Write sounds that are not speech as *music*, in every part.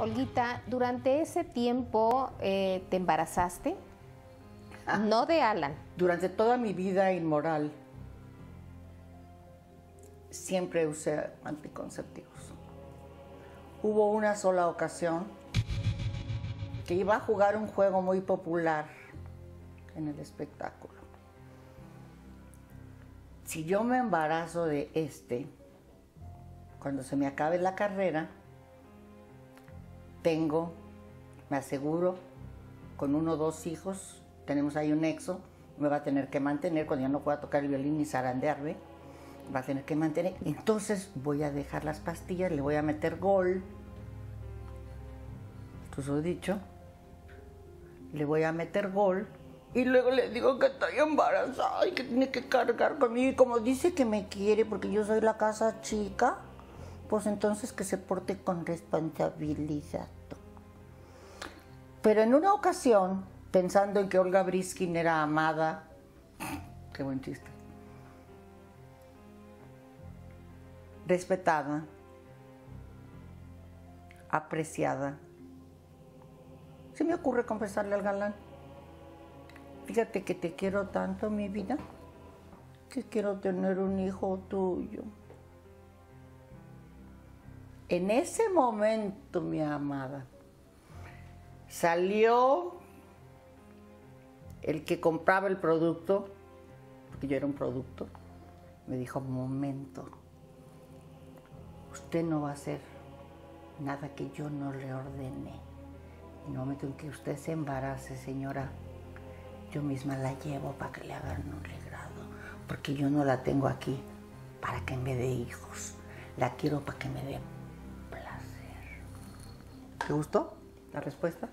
Olguita, durante ese tiempo eh, te embarazaste, no de Alan. Durante toda mi vida inmoral siempre usé anticonceptivos. Hubo una sola ocasión que iba a jugar un juego muy popular en el espectáculo. Si yo me embarazo de este, cuando se me acabe la carrera, tengo, me aseguro, con uno o dos hijos, tenemos ahí un nexo, me va a tener que mantener cuando ya no pueda tocar el violín ni zarandearme, va a tener que mantener. Entonces voy a dejar las pastillas, le voy a meter gol, esto he dicho, le voy a meter gol y luego le digo que estoy embarazada y que tiene que cargar conmigo. Y como dice que me quiere porque yo soy la casa chica, pues entonces que se porte con responsabilidad. Pero en una ocasión, pensando en que Olga Briskin era amada, *laughs* qué buen chiste, respetada, apreciada, se me ocurre confesarle al galán Fíjate que te quiero tanto, mi vida, que quiero tener un hijo tuyo. En ese momento, mi amada, salió el que compraba el producto, porque yo era un producto, me dijo, momento, usted no va a hacer nada que yo no le ordene. En el momento en que usted se embarace, señora, yo misma la llevo para que le hagan un regrado, porque yo no la tengo aquí para que me dé hijos, la quiero para que me dé. ¿Te gustó la respuesta?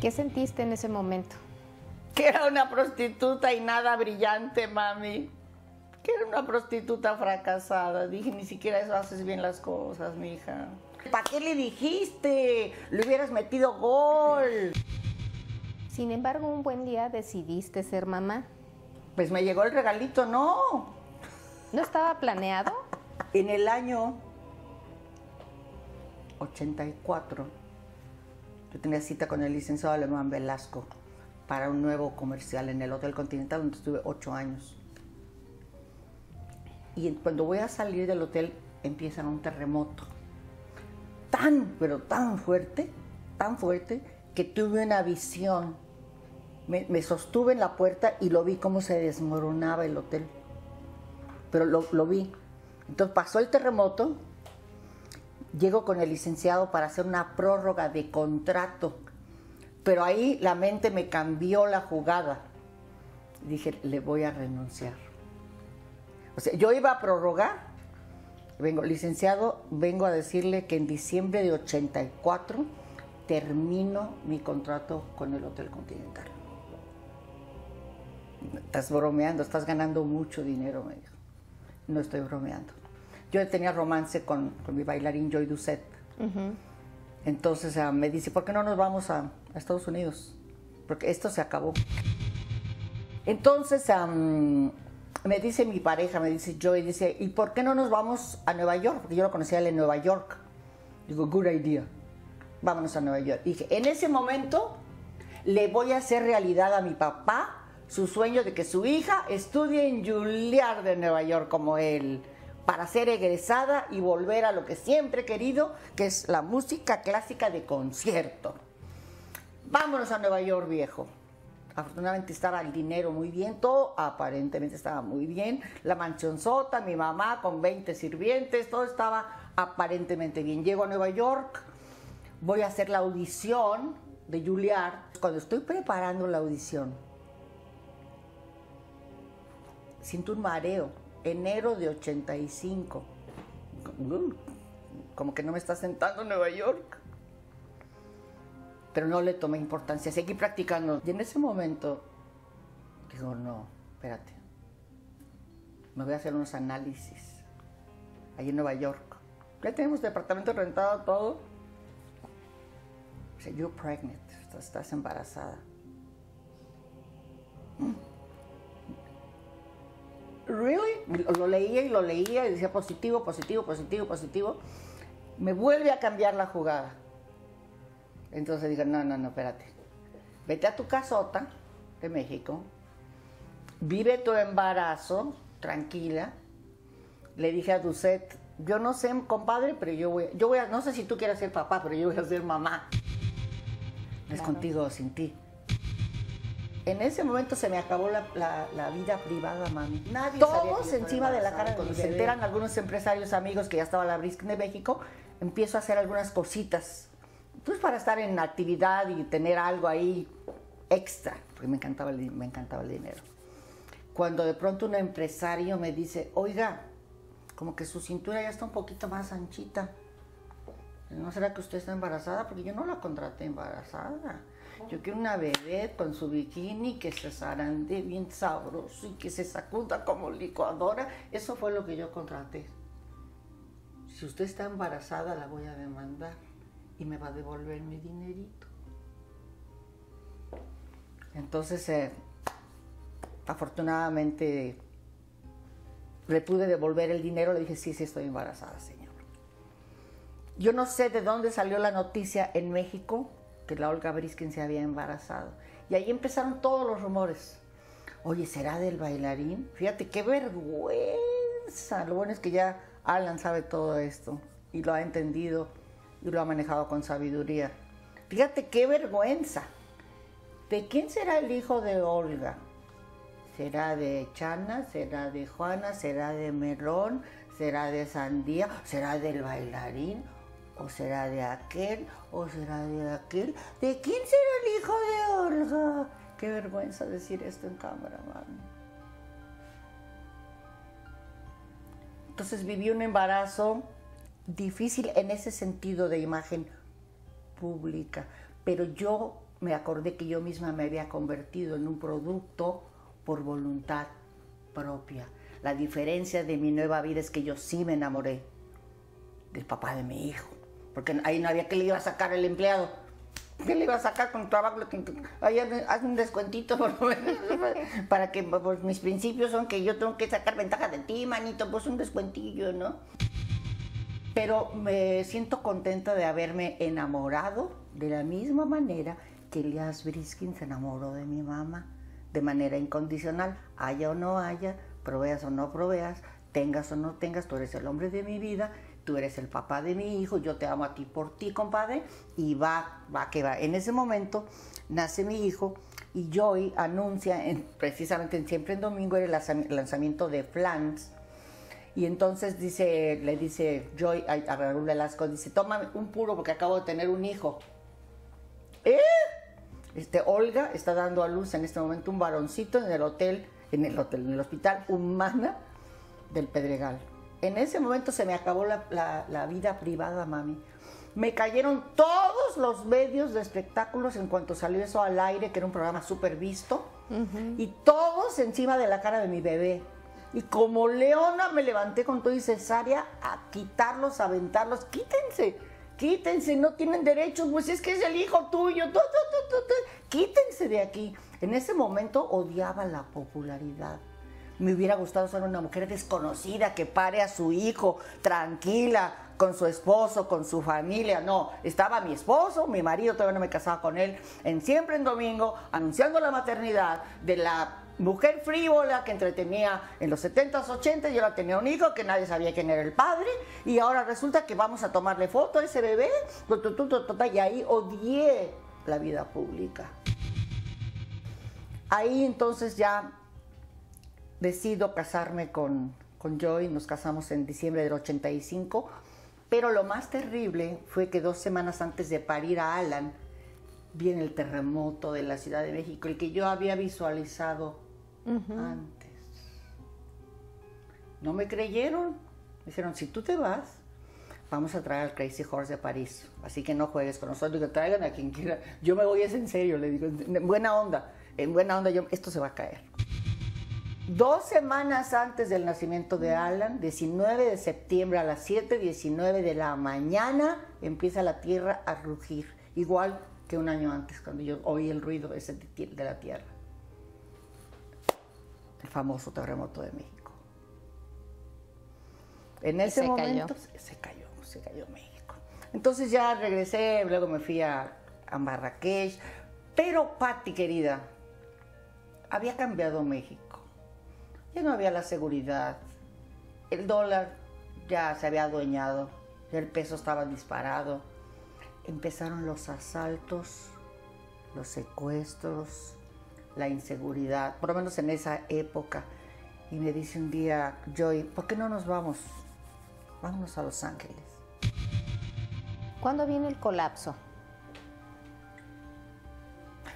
¿Qué sentiste en ese momento? Que era una prostituta y nada brillante, mami. Que era una prostituta fracasada. Dije, ni siquiera eso haces bien las cosas, mija. ¿Para qué le dijiste? Le hubieras metido gol. Sin embargo, un buen día decidiste ser mamá. Pues me llegó el regalito, no. ¿No estaba planeado? En el año 84, yo tenía cita con el licenciado Alemán Velasco para un nuevo comercial en el Hotel Continental, donde estuve ocho años. Y cuando voy a salir del hotel, empieza un terremoto. Tan, pero tan fuerte, tan fuerte, que tuve una visión me, sostuve en la puerta y lo vi cómo se desmoronaba el hotel. Pero lo, lo vi. Entonces pasó el terremoto, llego con el licenciado para hacer una prórroga de contrato. Pero ahí la mente me cambió la jugada. Dije, le voy a renunciar. O sea, yo iba a prorrogar, vengo, licenciado, vengo a decirle que en diciembre de 84 termino mi contrato con el Hotel Continental estás bromeando, estás ganando mucho dinero, me dijo. No estoy bromeando. Yo tenía romance con, mi bailarín Joy Doucet. Entonces me dice, ¿por qué no nos vamos a, Estados Unidos? Porque esto se acabó. Entonces me dice mi pareja, me dice Joy, dice, ¿y por qué no nos vamos a Nueva York? Porque yo lo conocía él en Nueva York. Digo, good idea. Vámonos a Nueva York. Y dije, en ese momento le voy a hacer realidad a mi papá su sueño de que su hija estudie en Juilliard de Nueva York como él, para ser egresada y volver a lo que siempre he querido, que es la música clásica de concierto. Vámonos a Nueva York, viejo. Afortunadamente estaba el dinero muy bien, todo aparentemente estaba muy bien. La mansión sota, mi mamá con 20 sirvientes, todo estaba aparentemente bien. Llego a Nueva York, voy a hacer la audición de Juilliard. Cuando estoy preparando la audición, siento un mareo. Enero de 85. Como que no me está sentando en Nueva York. Pero no le tomé importancia, seguí practicando. Y en ese momento digo, no, espérate. Me voy a hacer unos análisis. Ahí en Nueva York. Ya tenemos departamento rentado, todo. Dice, you're pregnant, estás embarazada. Mm. ¿really? Lo leía y lo leía y decía positivo, positivo, positivo, positivo. me vuelve a cambiar la jugada. Entonces digo, no, no, no, espérate. Vete a tu casota de México, vive tu embarazo, tranquila. Le dije a Ducet, yo no sé, compadre, pero yo voy, yo voy a, no sé si tú quieres ser papá, pero yo voy a ser mamá. Es contigo o sin ti. En ese momento se me acabó la, la- la vida privada, mami. Nadie Todos encima de la cara mi Se enteran algunos empresarios amigos que ya estaba la Brisken de México. Empiezo a hacer algunas cositas, pues para estar en actividad y tener algo ahí extra, porque me encantaba el, me encantaba el dinero. Cuando de pronto un empresario me dice, oiga, como que su cintura ya está un poquito más anchita. ¿No será que usted está embarazada? Porque yo no la contraté embarazada. Yo quiero una bebé con su bikini que se zarande bien sabroso y que se sacuda como licuadora. Eso fue lo que yo contraté. Si usted está embarazada, la voy a demandar y me va a devolver mi dinerito. Entonces, eh, afortunadamente, le pude devolver el dinero. Le dije, sí, sí, estoy embarazada, señor. Yo no sé de dónde salió la noticia en México que la Olga Briskin se había embarazado. Y ahí empezaron todos los rumores. Oye, ¿será del bailarín? Fíjate, qué vergüenza. Lo bueno es que ya Alan sabe todo esto y lo ha entendido y lo ha manejado con sabiduría. Fíjate, qué vergüenza. ¿De quién será el hijo de Olga? ¿Será de Chana? ¿Será de Juana? ¿Será de Melón? ¿Será de Sandía? ¿Será del bailarín? ¿O será de aquel? ¿O será de aquel? ¿De quién será el hijo de Olga? Qué vergüenza decir esto en cámara, mami. Entonces viví un embarazo difícil en ese sentido de imagen pública, pero yo me acordé que yo misma me había convertido en un producto por voluntad propia. La diferencia de mi nueva vida es que yo sí me enamoré del papá de mi hijo, porque ahí no había que le iba a sacar el empleado. ¿Qué le iba a sacar con trabajo? Haz un descuentito *laughs* por lo para que pues, mis principios son que yo tengo que sacar ventaja de ti, manito, pues un descuentillo, ¿no? Pero me siento contenta de haberme enamorado de la misma manera que Elias Briskin se enamoró de mi mamá, de manera incondicional, haya o no haya, proveas o no proveas, tengas o no tengas, tú eres el hombre de mi vida, tú eres el papá de mi hijo, yo te amo a ti por ti, compadre, y va, va que va. En ese momento nace mi hijo y Joy anuncia, en- precisamente en Siempre en Domingo, era el lanzami- lanzamiento de Flans, y entonces dice, le dice Joy a, a Raúl Velasco, dice, toma un puro porque acabo de tener un hijo. ¿Eh? Este, Olga está dando a luz en este momento un varoncito en el hotel, en el hotel, en el hospital Humana del Pedregal. En ese momento se me acabó la, la- la vida privada, mami. Me cayeron todos los medios de espectáculos en cuanto salió eso al aire, que era un programa súper visto, y todos encima de la cara de mi bebé. Y como leona me levanté con todo y cesárea a quitarlos, a aventarlos. Quítense, quítense, no tienen derechos, pues es que es el hijo tuyo. tu, tu, tu, tu, tu. Quítense de aquí. En ese momento odiaba la popularidad. Me hubiera gustado ser una mujer desconocida que pare a su hijo tranquila, con su esposo, con su familia. No, estaba mi esposo, mi marido, todavía no me casaba con él, en Siempre en Domingo, anunciando la maternidad de la mujer frívola que entretenía en los 70s, 80s. Yo la tenía un hijo que nadie sabía quién era el padre. Y ahora resulta que vamos a tomarle foto a ese bebé. Y ahí odié la vida pública. Ahí entonces ya decido casarme con, con Joy, nos casamos en diciembre del 85, pero lo más terrible fue que dos semanas antes de parir a Alan, viene el terremoto de la Ciudad de México, el que yo había visualizado antes. No me creyeron, me dijeron, si tú te vas, vamos a traer al Crazy Horse de París, así que no juegues con nosotros, digo, traigan a quien quiera, yo me voy es en serio, le digo, en buena onda, en buena onda, yo, esto se va a caer. Dos semanas antes del nacimiento de Alan, 19 de septiembre a las 7.19 de la mañana, empieza la tierra a rugir, igual que un año antes, cuando yo oí el ruido ese de la tierra. El famoso terremoto de México. En ese se momento se- se cayó, se cayó México. Entonces ya regresé, luego me fui a, a Marrakech. Pero, Patti, querida, había cambiado México. Ya no había la seguridad. El dólar ya se había adueñado. El peso estaba disparado. Empezaron los asaltos, los secuestros, la inseguridad, por lo menos en esa época. Y me dice un día, Joy, ¿por qué no nos vamos? Vámonos a Los Ángeles. ¿Cuándo viene el colapso?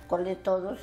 ¿Cuál de todos?